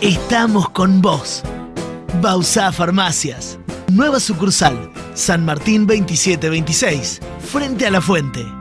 Estamos con vos. Bausá Farmacias. Nueva sucursal. San Martín 2726. Frente a la fuente.